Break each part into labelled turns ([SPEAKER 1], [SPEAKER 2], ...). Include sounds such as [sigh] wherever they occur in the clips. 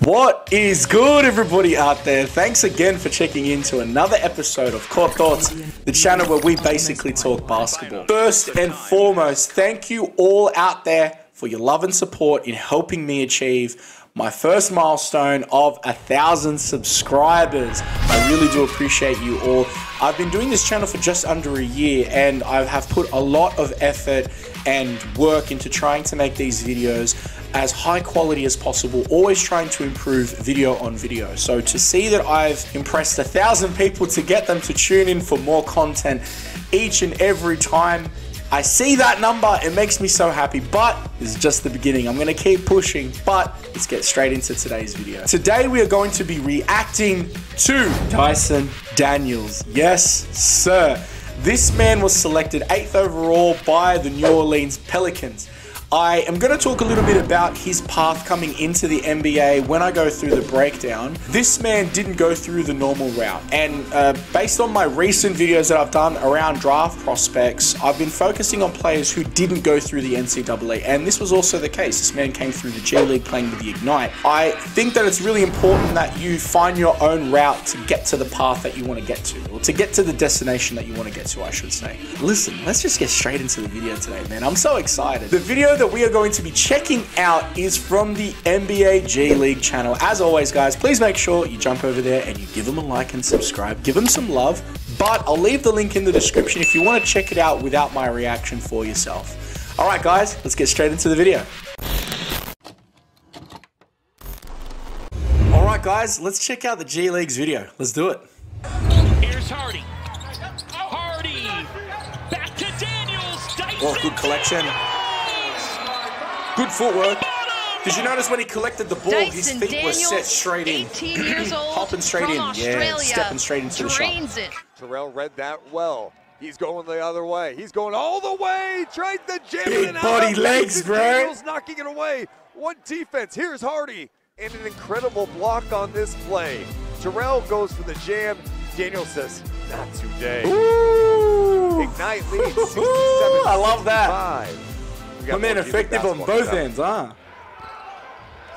[SPEAKER 1] What is good, everybody out there? Thanks again for checking in to another episode of Court Thoughts, the channel where we basically talk basketball. First and foremost, thank you all out there for your love and support in helping me achieve my first milestone of a thousand subscribers. I really do appreciate you all. I've been doing this channel for just under a year and I have put a lot of effort and work into trying to make these videos as high quality as possible, always trying to improve video on video. So to see that I've impressed a thousand people to get them to tune in for more content each and every time I see that number, it makes me so happy, but this is just the beginning. I'm gonna keep pushing, but let's get straight into today's video. Today we are going to be reacting to Dyson Daniels. Yes, sir. This man was selected 8th overall by the New Orleans Pelicans. I am going to talk a little bit about his path coming into the NBA when I go through the breakdown. This man didn't go through the normal route, and uh, based on my recent videos that I've done around draft prospects, I've been focusing on players who didn't go through the NCAA, and this was also the case. This man came through the G League playing with the Ignite. I think that it's really important that you find your own route to get to the path that you want to get to, to get to the destination that you want to get to, I should say. Listen, let's just get straight into the video today, man. I'm so excited. The video that we are going to be checking out is from the NBA G League channel. As always, guys, please make sure you jump over there and you give them a like and subscribe. Give them some love, but I'll leave the link in the description if you want to check it out without my reaction for yourself. All right, guys, let's get straight into the video. All right, guys, let's check out the G League's video. Let's do it.
[SPEAKER 2] Here's Hardy. Hardy. Back to Daniels. Dyson
[SPEAKER 1] Oh, good collection. Good footwork. Did you notice when he collected the ball, his feet
[SPEAKER 3] Daniels,
[SPEAKER 1] were set straight in.
[SPEAKER 3] 18 years [clears throat] old,
[SPEAKER 1] Hopping straight
[SPEAKER 3] from
[SPEAKER 1] in.
[SPEAKER 3] Australia,
[SPEAKER 1] Yeah, stepping straight into the shot.
[SPEAKER 3] drains it.
[SPEAKER 4] Terrell read that well. He's going the other way. He's going all the way. Tried the jam
[SPEAKER 1] Big
[SPEAKER 4] and out
[SPEAKER 1] body legs, bro.
[SPEAKER 4] Daniels knocking it away. One defense. Here's Hardy. And an incredible block on this play. Terrell goes for the jam. Daniel says, not today.
[SPEAKER 1] Ooh.
[SPEAKER 4] Ignite leads 67
[SPEAKER 1] I love that.
[SPEAKER 4] 65. We
[SPEAKER 1] My man
[SPEAKER 4] more G League
[SPEAKER 1] effective on both ends, huh?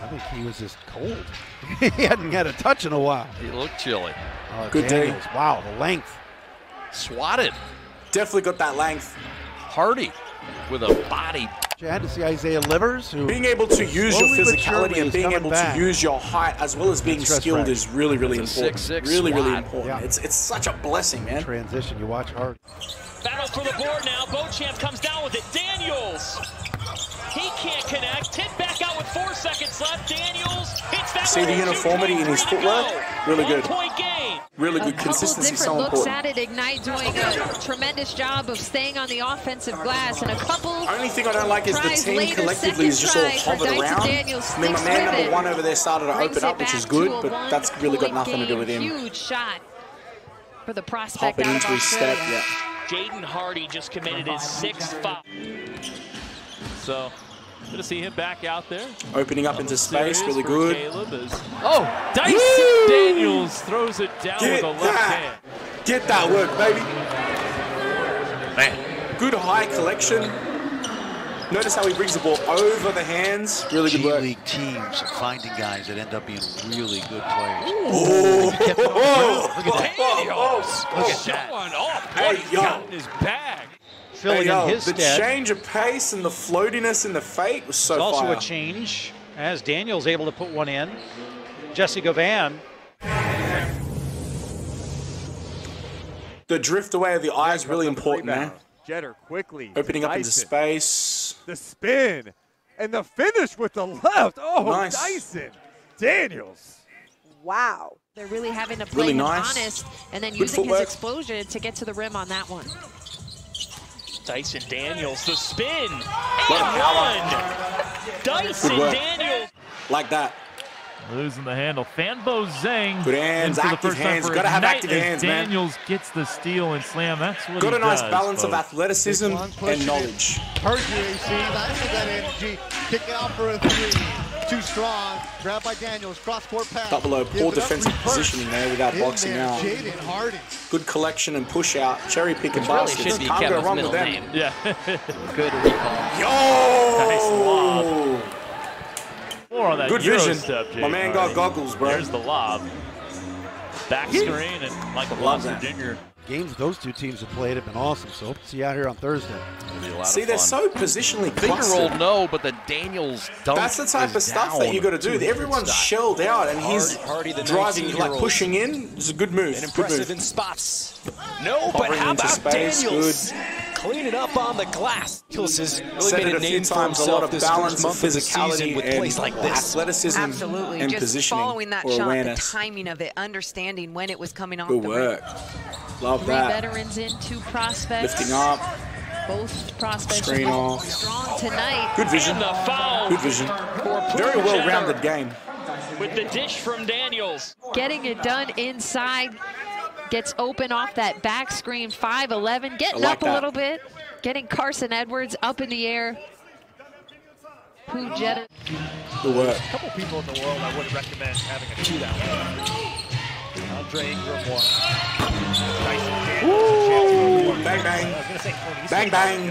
[SPEAKER 5] I think he was just cold. [laughs] he hadn't had a touch in a while.
[SPEAKER 6] He looked chilly.
[SPEAKER 5] Oh,
[SPEAKER 1] Good day.
[SPEAKER 5] Wow, the length.
[SPEAKER 6] Swatted.
[SPEAKER 1] Definitely got that length.
[SPEAKER 6] Hardy with a body.
[SPEAKER 5] You had to see Isaiah Livers, who
[SPEAKER 1] Being able to use your
[SPEAKER 5] Slowly but surely
[SPEAKER 1] physicality and being able
[SPEAKER 5] back.
[SPEAKER 1] to use your height as well as being
[SPEAKER 5] Stress
[SPEAKER 1] skilled
[SPEAKER 5] fracture.
[SPEAKER 1] is really, really
[SPEAKER 6] It's a
[SPEAKER 1] important.
[SPEAKER 6] 6'6"
[SPEAKER 1] really, really
[SPEAKER 6] SWAT.
[SPEAKER 1] important.
[SPEAKER 5] Yeah.
[SPEAKER 1] It's it's such a blessing, man.
[SPEAKER 5] transition. You watch hard.
[SPEAKER 2] Battle for the board now. Beauchamp comes down with it. Daniels. He can't connect. Hit back out with four seconds left. Daniels hits that
[SPEAKER 1] See
[SPEAKER 2] one.
[SPEAKER 1] the uniformity in his
[SPEAKER 2] three to
[SPEAKER 1] footwork?
[SPEAKER 2] go.
[SPEAKER 1] Really good.
[SPEAKER 2] One point.
[SPEAKER 1] Really
[SPEAKER 3] A
[SPEAKER 1] good
[SPEAKER 3] couple
[SPEAKER 1] consistency,
[SPEAKER 3] different
[SPEAKER 1] so
[SPEAKER 3] looks
[SPEAKER 1] important.
[SPEAKER 3] at it. Ignite doing a tremendous job of staying on the offensive glass, and a couple.
[SPEAKER 1] Only thing I don't like is the
[SPEAKER 3] tries
[SPEAKER 1] team
[SPEAKER 3] later,
[SPEAKER 1] collectively is just all
[SPEAKER 3] second
[SPEAKER 1] hovered around.
[SPEAKER 3] Daniels,
[SPEAKER 1] I mean, my man number one over there started to open up, which
[SPEAKER 3] back
[SPEAKER 1] is good,
[SPEAKER 3] to a
[SPEAKER 1] but that's really got
[SPEAKER 3] one-point
[SPEAKER 1] nothing to do with him.
[SPEAKER 3] Huge shot for the prospect
[SPEAKER 1] Hopping
[SPEAKER 3] out
[SPEAKER 1] into his step, yeah.
[SPEAKER 2] Jaden Hardy just committed his sixth foul.
[SPEAKER 7] So, good to see him back out there.
[SPEAKER 1] Opening up into space, really good.
[SPEAKER 7] Is, oh, Dyson Daniels throws it down
[SPEAKER 1] Get
[SPEAKER 7] with a left
[SPEAKER 1] that.
[SPEAKER 7] hand.
[SPEAKER 1] Get that work, baby. Man. Good high collection. Notice how he brings the ball over the hands. Really good
[SPEAKER 8] G
[SPEAKER 1] work.
[SPEAKER 8] League teams finding guys that end up being really good players.
[SPEAKER 1] Oh,
[SPEAKER 2] Daniels.
[SPEAKER 1] oh,
[SPEAKER 2] Showing off
[SPEAKER 1] Hey,
[SPEAKER 2] what he
[SPEAKER 1] yo.
[SPEAKER 2] got in his bag.
[SPEAKER 5] Filling
[SPEAKER 1] Hey, yo,
[SPEAKER 5] in his
[SPEAKER 1] the
[SPEAKER 5] stead.
[SPEAKER 1] change of pace and the floatiness in the fate was so
[SPEAKER 9] It's also
[SPEAKER 1] fire.
[SPEAKER 9] a change as Daniel's able to put one in. Jessie Govan
[SPEAKER 1] The drift away of the eye is really important, man.
[SPEAKER 4] Rebound. Jeter quickly.
[SPEAKER 1] Opening up into space.
[SPEAKER 4] The spin. And the finish with the left. Oh,
[SPEAKER 1] Nice.
[SPEAKER 4] Dyson. Daniels.
[SPEAKER 3] Wow. They're really having to play
[SPEAKER 1] Really nice.
[SPEAKER 3] honest and then
[SPEAKER 1] Good
[SPEAKER 3] using his explosion to get to the rim on that one.
[SPEAKER 2] Dyson Daniels, the spin.
[SPEAKER 1] What a
[SPEAKER 2] And one. Dyson Daniels.
[SPEAKER 1] Like that.
[SPEAKER 7] Losing the handle. Fanbo Zeng.
[SPEAKER 1] Good hands,
[SPEAKER 7] in the
[SPEAKER 1] active
[SPEAKER 7] first
[SPEAKER 1] hands. Gotta have active
[SPEAKER 7] as
[SPEAKER 1] hands, man.
[SPEAKER 7] Daniels gets the steal and slam. That's what
[SPEAKER 1] Got
[SPEAKER 7] he
[SPEAKER 1] a nice
[SPEAKER 7] does,
[SPEAKER 1] balance of athleticism and knowledge.
[SPEAKER 10] Hurt you, AC. Nice with that energy. Kick out for a three. Too strong. Grab by Daniels. Cross court pass.
[SPEAKER 1] Got below
[SPEAKER 10] Give
[SPEAKER 1] poor defensive positioning there without boxing
[SPEAKER 10] there,
[SPEAKER 1] out.
[SPEAKER 10] Jaden Hardy.
[SPEAKER 1] Good collection and push out. Cherry picking
[SPEAKER 6] Which really
[SPEAKER 1] baskets.
[SPEAKER 6] should be
[SPEAKER 1] Can't go wrong with them.
[SPEAKER 6] name.
[SPEAKER 7] Yeah. [laughs]
[SPEAKER 6] Good recall.
[SPEAKER 1] Yo!
[SPEAKER 7] Nice lob. More on a
[SPEAKER 1] Good
[SPEAKER 7] Euro
[SPEAKER 1] vision.
[SPEAKER 7] Step,
[SPEAKER 1] My man
[SPEAKER 7] Hardy.
[SPEAKER 1] got goggles, bro.
[SPEAKER 7] There's the lob. Back screen and Michael
[SPEAKER 1] Love
[SPEAKER 7] Jr.
[SPEAKER 5] Games those two teams have played have been awesome. So hope to see you out here on Thursday.
[SPEAKER 6] Be a lot
[SPEAKER 1] See,
[SPEAKER 6] of
[SPEAKER 1] they're
[SPEAKER 6] fun.
[SPEAKER 1] so positionally
[SPEAKER 6] Finger
[SPEAKER 1] clustered.
[SPEAKER 6] roll, no, but the Daniels dunk
[SPEAKER 1] That's the type
[SPEAKER 6] is
[SPEAKER 1] of stuff that you got to do. Everyone's
[SPEAKER 6] stop.
[SPEAKER 1] shelled out, and he's
[SPEAKER 11] Hardy, the
[SPEAKER 1] driving, like pushing in. It's a good move.
[SPEAKER 11] And
[SPEAKER 1] Good
[SPEAKER 11] impressive
[SPEAKER 1] move.
[SPEAKER 11] in spots. No, but
[SPEAKER 1] Hovering
[SPEAKER 11] how about
[SPEAKER 1] space,
[SPEAKER 11] Daniels? Cleaning up on the glass. Daniels has really
[SPEAKER 1] Said
[SPEAKER 11] made
[SPEAKER 1] it
[SPEAKER 11] a
[SPEAKER 1] a few
[SPEAKER 11] name for
[SPEAKER 1] times. A lot of
[SPEAKER 11] this
[SPEAKER 1] balance,
[SPEAKER 11] first
[SPEAKER 1] of
[SPEAKER 11] month of the season
[SPEAKER 1] physicality,
[SPEAKER 11] with
[SPEAKER 1] and
[SPEAKER 11] plays like this.
[SPEAKER 1] athleticism,
[SPEAKER 12] Absolutely.
[SPEAKER 1] and
[SPEAKER 12] Just
[SPEAKER 1] positioning
[SPEAKER 12] following that shot,
[SPEAKER 1] awareness.
[SPEAKER 12] the timing of it, understanding when it was coming off
[SPEAKER 1] Good
[SPEAKER 12] the
[SPEAKER 1] work. Love
[SPEAKER 3] Three
[SPEAKER 1] that.
[SPEAKER 3] veterans in, two prospects.
[SPEAKER 1] Lifting up.
[SPEAKER 3] Both prospects
[SPEAKER 1] Screen off.
[SPEAKER 3] strong tonight.
[SPEAKER 1] Good vision.
[SPEAKER 2] The foul.
[SPEAKER 1] Good vision. Very well-rounded game.
[SPEAKER 2] With the dish from Daniels.
[SPEAKER 3] Getting it done inside. Gets open off that back screen. 5'11", getting
[SPEAKER 1] like
[SPEAKER 3] up a little bit. Getting Carsen Edwards up in the air. Pooh Jeter.
[SPEAKER 1] Good work.
[SPEAKER 13] A couple people in the world I would recommend having a shootout with. Andre Ingram one. Dyson
[SPEAKER 1] Bang, bang.
[SPEAKER 13] I was gonna say
[SPEAKER 1] Bang, bang.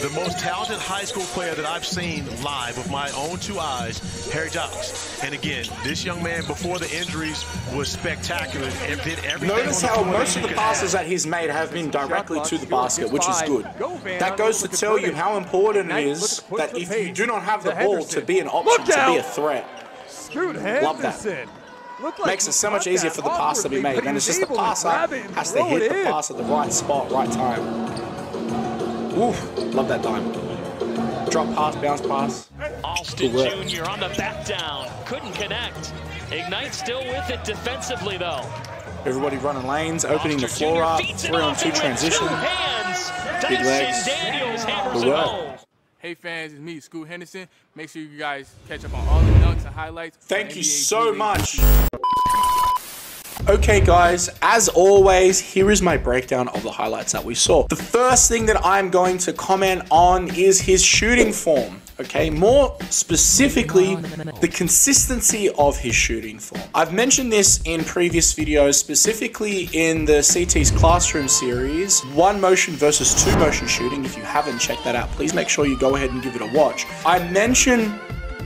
[SPEAKER 13] the
[SPEAKER 14] most talented high school player that I've seen live with my own two eyes, Harry Dox. And again, this young man before the injuries was spectacular and did everything.
[SPEAKER 1] Notice how most of the passes
[SPEAKER 14] have.
[SPEAKER 1] that he's made have been directly to the basket, which is good. That goes to tell you how important it is that if you do not have the ball to be an option, to be a threat, Love that.
[SPEAKER 4] Henderson. Looked like
[SPEAKER 1] makes it so much easier for the pass to be made. And it's just the
[SPEAKER 4] able to
[SPEAKER 1] passer
[SPEAKER 4] grab it and
[SPEAKER 1] has to hit the pass at the right spot, right time. Oof, love that dime. Drop pass, bounce pass.
[SPEAKER 2] Alston
[SPEAKER 1] Good work.
[SPEAKER 2] Jr. on the back down. Couldn't connect. Ignite still with it defensively, though.
[SPEAKER 1] Everybody running lanes, opening the floor
[SPEAKER 2] Jr.
[SPEAKER 1] up,
[SPEAKER 2] feeds it
[SPEAKER 1] three on two
[SPEAKER 2] and
[SPEAKER 1] transition.
[SPEAKER 2] Two hands.
[SPEAKER 1] Big legs.
[SPEAKER 2] Daniels hammers
[SPEAKER 1] Good
[SPEAKER 2] it
[SPEAKER 1] work.
[SPEAKER 15] Hey fans, it's me, Scoot Henderson. Make sure you guys catch up on all the dunks and highlights.
[SPEAKER 1] Thank you so much. Okay, guys, as always, here is my breakdown of the highlights that we saw. The first thing that I'm going to comment on is his shooting form. Okay, more specifically, the consistency of his shooting form. I've mentioned this in previous videos, specifically in the CT's Classroom series, one motion versus two motion shooting. If you haven't checked that out, please make sure you go ahead and give it a watch. I mentioned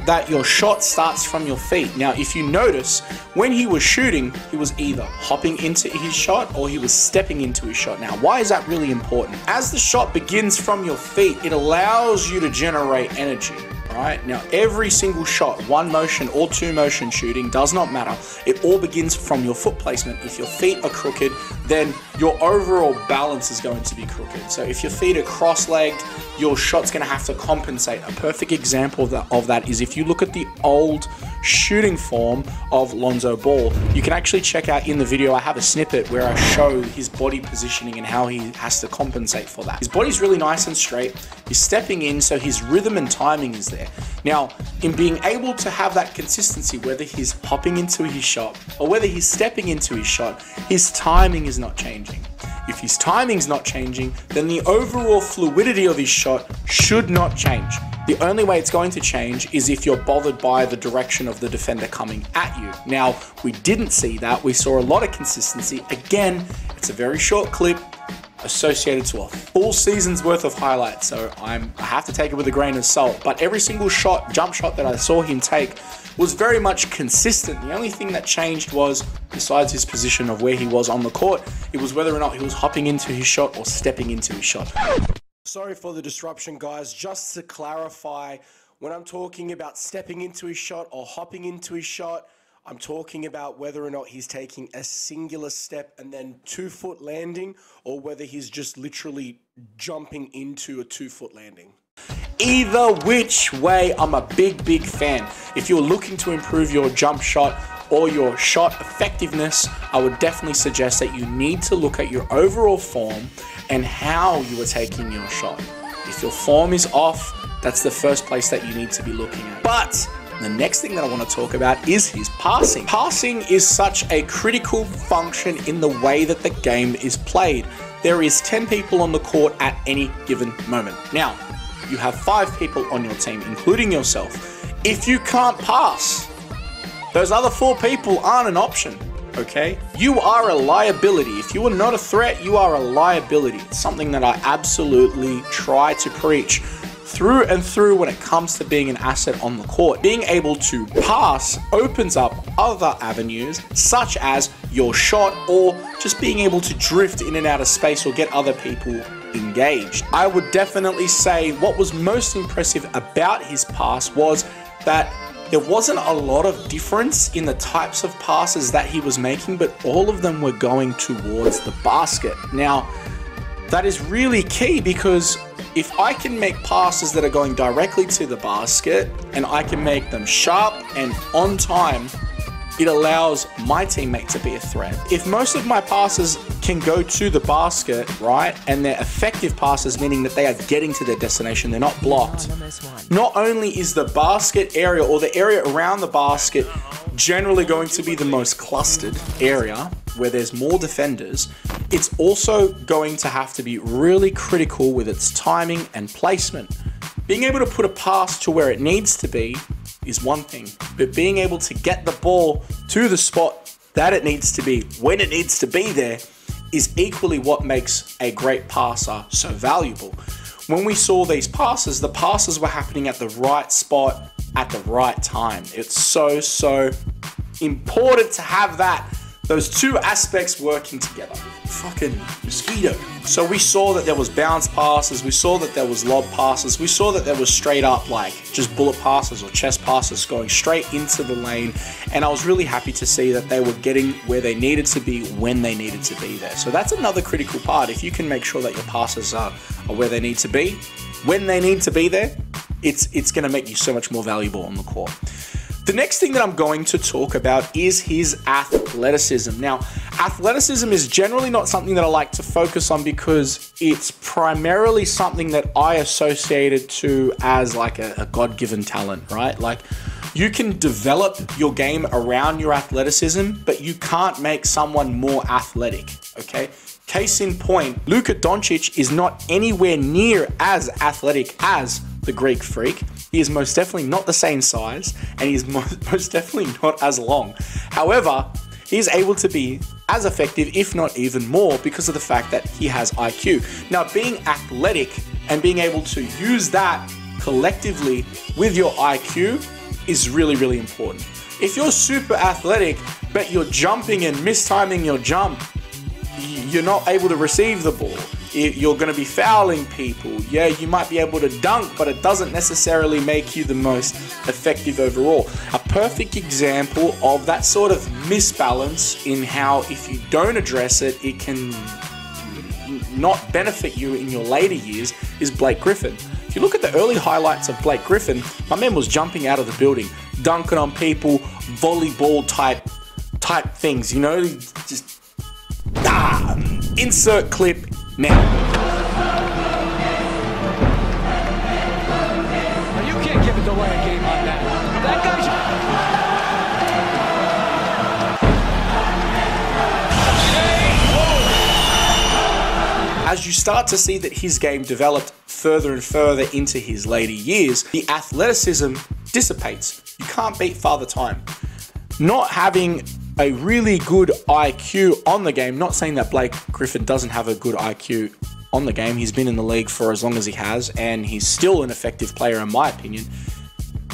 [SPEAKER 1] that your shot starts from your feet. Now, if you notice, when he was shooting, he was either hopping into his shot or he was stepping into his shot. Now, why is that really important? As the shot begins from your feet, it allows you to generate energy. Right now, every single shot, one motion or two motion shooting, does not matter. It all begins from your foot placement. If your feet are crooked, then your overall balance is going to be crooked. So if your feet are cross-legged, your shot's going to have to compensate. A perfect example of that, of that is if you look at the old shooting form of Lonzo Ball, you can actually check out in the video, I have a snippet where I show his body positioning and how he has to compensate for that. His body's really nice and straight. He's stepping in, so his rhythm and timing is there. Now, in being able to have that consistency, whether he's hopping into his shot or whether he's stepping into his shot, his timing is not changing. If his timing's not changing, then the overall fluidity of his shot should not change. The only way it's going to change is if you're bothered by the direction of the defender coming at you. Now, we didn't see that. We saw a lot of consistency. Again, it's a very short clip associated to a full season's worth of highlights, so I'm I have to take it with a grain of salt. But every single shot, jump shot that I saw him take was very much consistent. The only thing that changed was, besides his position of where he was on the court, it was whether or not he was hopping into his shot or stepping into his shot.
[SPEAKER 16] Sorry for the disruption, guys. Just to clarify, when I'm talking about stepping into his shot or hopping into his shot, I'm talking about whether or not he's taking a singular step and then two foot landing, or whether he's just literally jumping into a two foot landing.
[SPEAKER 1] Either which way, I'm a big, big fan. If you're looking to improve your jump shot or your shot effectiveness, I would definitely suggest that you need to look at your overall form and how you are taking your shot. If your form is off, that's the first place that you need to be looking at. But the next thing that I want to talk about is his passing. Passing is such a critical function in the way that the game is played. There is 10 people on the court at any given moment. Now, you have five people on your team, including yourself. If you can't pass, those other four people aren't an option, okay? You are a liability. If you are not a threat, you are a liability. It's something that I absolutely try to preach through and through when it comes to being an asset on the court. Being able to pass opens up other avenues, such as your shot or just being able to drift in and out of space or get other people engaged. I would definitely say what was most impressive about his pass was that there wasn't a lot of difference in the types of passes that he was making, but all of them were going towards the basket. Now, that is really key because if I can make passes that are going directly to the basket and I can make them sharp and on time, it allows my teammate to be a threat. If most of my passes can go to the basket, right, and they're effective passes, meaning that they are getting to their destination, they're not blocked, not only is the basket area or the area around the basket generally going to be the most clustered area where there's more defenders, it's also going to have to be really critical with its timing and placement. Being able to put a pass to where it needs to be is one thing, but being able to get the ball to the spot that it needs to be when it needs to be there is equally what makes a great passer so valuable. When we saw these passes, the passes were happening at the right spot at the right time. It's so, so important to have that those two aspects working together. Fucking mosquito. So we saw that there was bounce passes, we saw that there was lob passes, we saw that there was straight up like just bullet passes or chest passes going straight into the lane. And I was really happy to see that they were getting where they needed to be when they needed to be there. So that's another critical part. If you can make sure that your passes are, are where they need to be, when they need to be there, it's it's gonna make you so much more valuable on the court. The next thing that I'm going to talk about is his athleticism. Now, athleticism is generally not something that I like to focus on because it's primarily something that I associated to as like a, a God given talent, right? Like, you can develop your game around your athleticism, but you can't make someone more athletic, okay? Case in point, Luka Doncic is not anywhere near as athletic as the Greek freak. He is most definitely not the same size, and he is [laughs] most definitely not as long. However, he is able to be as effective, if not even more, because of the fact that he has IQ. Now, being athletic and being able to use that collectively with your IQ is really, really important. If you're super athletic, but you're jumping and mistiming your jump, you're not able to receive the ball you're going to be fouling people. Yeah, you might be able to dunk, but it doesn't necessarily make you the most effective overall. A perfect example of that sort of misbalance in how if you don't address it, it can not benefit you in your later years is Blake Griffin. If you look at the early highlights of Blake Griffin, my man was jumping out of the building, dunking on people, volleyball type type things, you know, just ah, insert clip now.
[SPEAKER 17] you can't give a delay a game on that. That guy's.
[SPEAKER 1] As you start to see that his game developed further and further into his later years, the athleticism dissipates. You can't beat Father Time. Not having a really good IQ on the game. Not saying that Blake Griffin doesn't have a good IQ on the game. He's been in the league for as long as he has, and he's still an effective player, in my opinion.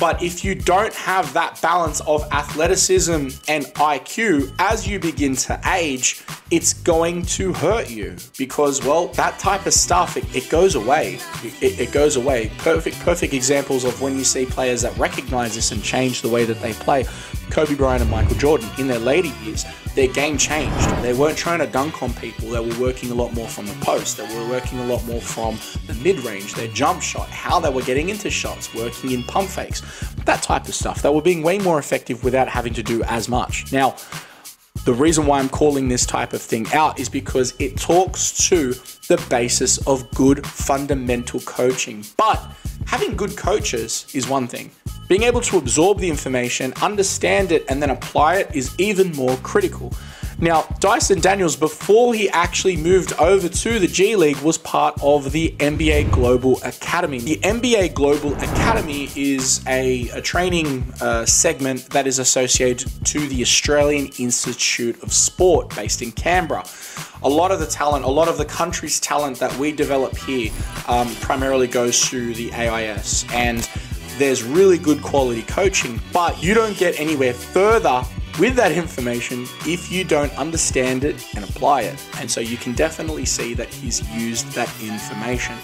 [SPEAKER 1] But if you don't have that balance of athleticism and IQ as you begin to age, it's going to hurt you because, well, that type of stuff, it, it goes away. It, it, goes away. Perfect, perfect examples of when you see players that recognize this and change the way that they play. Kobe Bryant and Michael Jordan in their later years, their game changed. They weren't trying to dunk on people. They were working a lot more from the post. They were working a lot more from the mid range, their jump shot, how they were getting into shots, working in pump fakes, that type of stuff. They were being way more effective without having to do as much. Now, the reason why I'm calling this type of thing out is because it talks to the basis of good fundamental coaching. But having good coaches is one thing. Being able to absorb the information, understand it, and then apply it is even more critical. Now, Dyson Daniels, before he actually moved over to the G League, was part of the NBA Global Academy. The NBA Global Academy is a, a training uh, segment that is associated to the Australian Institute of Sport based in Canberra. A lot of the talent, a lot of the country's talent that we develop here um, primarily goes through the AIS. And there's really good quality coaching, but you don't get anywhere further with that information if you don't understand it and apply it. And so you can definitely see that he's used that information.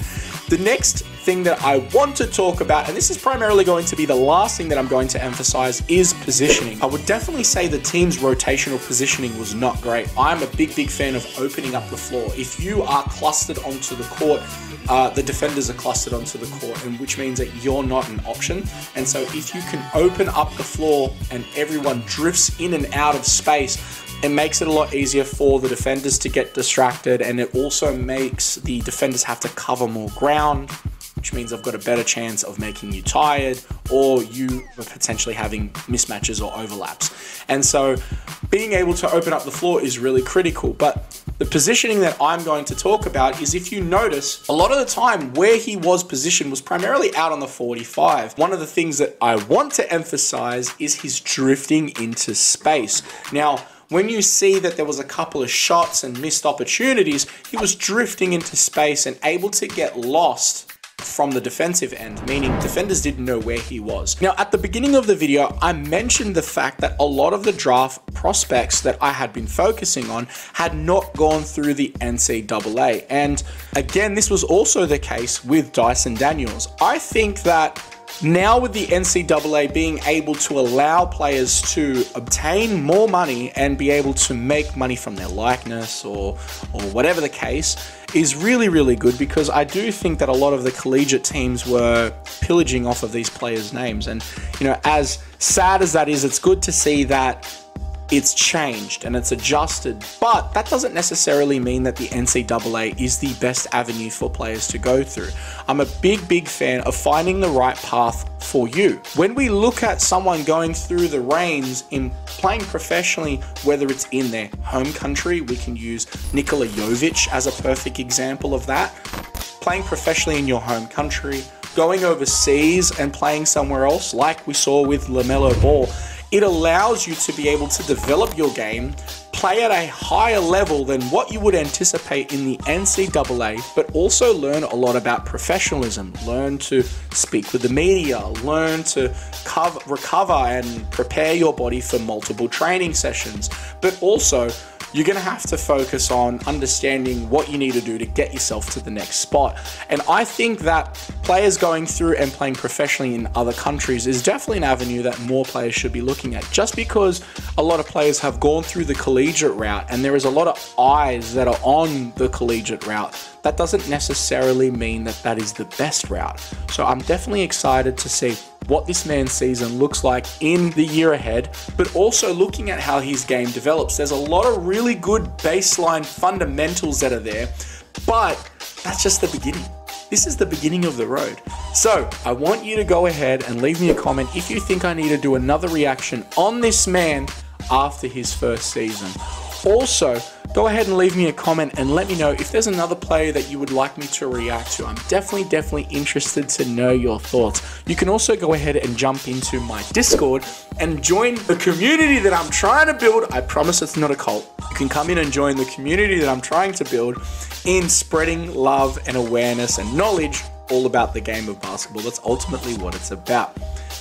[SPEAKER 1] The next thing that I want to talk about, and this is primarily going to be the last thing that I'm going to emphasize, is positioning. I would definitely say the team's rotational positioning was not great. I'm a big, big fan of opening up the floor. If you are clustered onto the court, uh, the defenders are clustered onto the court, and which means that you're not an option. And so if you can open up the floor and everyone drifts in and out of space, it makes it a lot easier for the defenders to get distracted, and it also makes the defenders have to cover more ground, which means I've got a better chance of making you tired or you potentially having mismatches or overlaps. And so being able to open up the floor is really critical. But the positioning that I'm going to talk about is if you notice, a lot of the time where he was positioned was primarily out on the 45. One of the things that I want to emphasize is his drifting into space. Now, when you see that there was a couple of shots and missed opportunities, he was drifting into space and able to get lost from the defensive end, meaning defenders didn't know where he was. Now, at the beginning of the video, I mentioned the fact that a lot of the draft prospects that I had been focusing on had not gone through the NCAA. And again, this was also the case with Dyson Daniels. I think that now with the NCAA being able to allow players to obtain more money and be able to make money from their likeness or or whatever the case is really really good because I do think that a lot of the collegiate teams were pillaging off of these players' names. And you know as sad as that is it's good to see that it's changed and it's adjusted, but that doesn't necessarily mean that the NCAA is the best avenue for players to go through. I'm a big, big fan of finding the right path for you. When we look at someone going through the reins in playing professionally, whether it's in their home country, we can use Nikola Jovic as a perfect example of that. Playing professionally in your home country, going overseas and playing somewhere else, like we saw with LaMelo Ball it allows you to be able to develop your game, play at a higher level than what you would anticipate in the NCAA, but also learn a lot about professionalism, learn to speak with the media, learn to cover, recover and prepare your body for multiple training sessions, but also you're going to have to focus on understanding what you need to do to get yourself to the next spot. And I think that players going through and playing professionally in other countries is definitely an avenue that more players should be looking at. Just because a lot of players have gone through the collegiate route and there is a lot of eyes that are on the collegiate route, that doesn't necessarily mean that that is the best route. So I'm definitely excited to see what this man's season looks like in the year ahead, but also looking at how his game develops. There's a lot of really good baseline fundamentals that are there, but that's just the beginning. This is the beginning of the road. So I want you to go ahead and leave me a comment if you think I need to do another reaction on this man after his first season. Also, go ahead and leave me a comment and let me know if there's another player that you would like me to react to. I'm definitely, definitely interested to know your thoughts. You can also go ahead and jump into my Discord and join the community that I'm trying to build. I promise it's not a cult. You can come in and join the community that I'm trying to build in spreading love and awareness and knowledge all about the game of basketball. That's ultimately what it's about.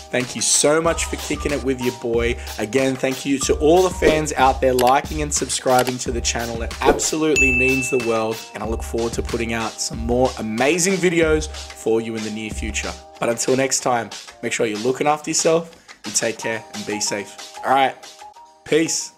[SPEAKER 1] Thank you so much for kicking it with your boy. Again, thank you to all the fans out there liking and subscribing to the channel. It absolutely means the world, and I look forward to putting out some more amazing videos for you in the near future. But until next time, make sure you're looking after yourself, and take care, and be safe. All right, peace.